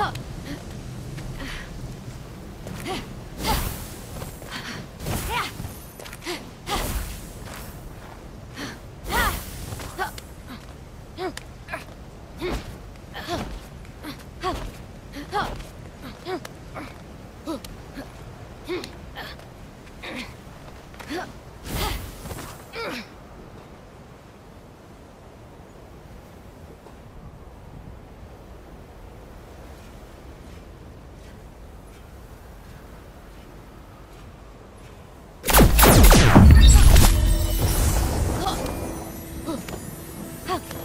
Ugh! 看